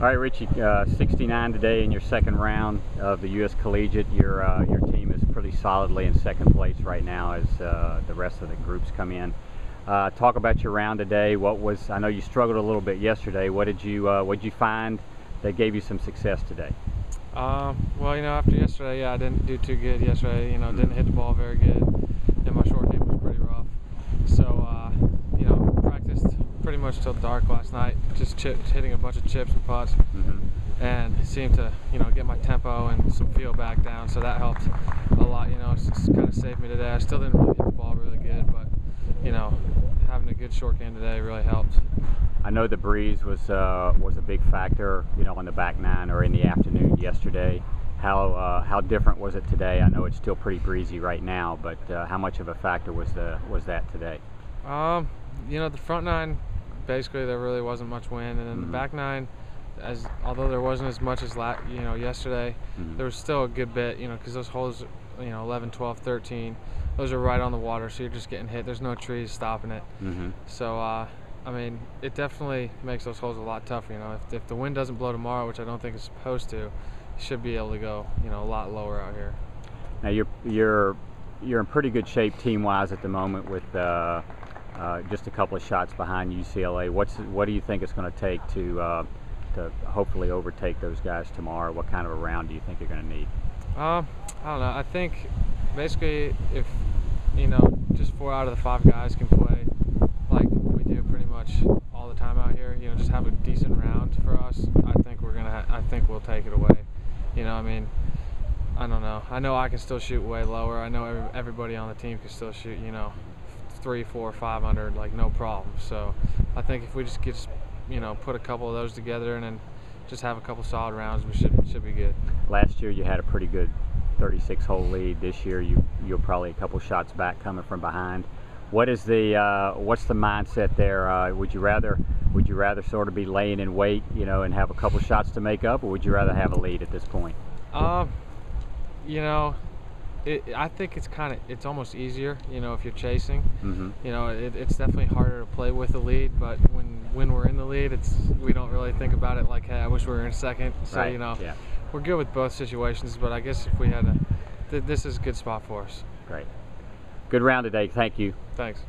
All right, Richy, uh, 69 today in your second round of the U.S. Collegiate. Your uh, your team is pretty solidly in second place right now as uh, the rest of the groups come in. Uh, talk about your round today. What was I know you struggled a little bit yesterday. What did you uh, what did you find that gave you some success today? Um, well, you know, after yesterday, yeah, I didn't do too good yesterday. You know, didn't hit the ball very good, in my short game was pretty rough. So, uh, you know, practiced pretty much till dark last night, just chip, hitting a bunch of chips and putts, Mm-hmm. and seemed to, you know, get my tempo and some feel back down. So that helped a lot. You know, it's, it's kind of saved me today. I still didn't really hit the ball really good, but you know, having a good short game today really helped. I know the breeze was uh, was a big factor, you know, on the back nine or in the afternoon yesterday. How uh, how different was it today? I know it's still pretty breezy right now, but uh, how much of a factor was the was that today? Um, you know, the front nine, basically there really wasn't much wind, and then Mhm. the back nine, as although there wasn't as much as la- you know yesterday, Mhm. there was still a good bit, you know, because those holes, you know, 11, 12, 13, those are right on the water, so you're just getting hit. There's no trees stopping it. Mm-hmm. So, uh, I mean, it definitely makes those holes a lot tougher. You know, if, if the wind doesn't blow tomorrow, which I don't think it's supposed to, you should be able to go, you know, a lot lower out here. Now you're you're you're in pretty good shape team wise at the moment with uh, uh, just a couple of shots behind UCLA. What's what do you think it's going to take to uh, to hopefully overtake those guys tomorrow? What kind of a round do you think you're going to need? Um, I don't know. I think basically if you know just four out of the five guys can play like we do pretty much all the time out here, you know, just have a decent round for us. I think we're gonna. I think we'll take it away. You know, I mean, I don't know. I know I can still shoot way lower. I know everybody on the team can still shoot. You know, three, four, five hundred, like no problem. So I think if we just get, you know, put a couple of those together and then just have a couple solid rounds, we should should be good. Last year you had a pretty good 36 hole lead. This year you you're probably a couple shots back coming from behind. What is the uh, what's the mindset there? Uh, would you rather would you rather sort of be laying in wait, you know, and have a couple shots to make up, or would you rather have a lead at this point? Um, you know, it, I think it's kind of it's almost easier. You know, if you're chasing, Mm-hmm. you know, it, it's definitely harder to play with the lead. But when when we're in the lead, it's we don't really think about it like, hey, I wish we were in second. So right. you know, Yeah. we're good with both situations. But I guess if we had a, th- this is a good spot for us. Great. Good round today. Thank you. Thanks.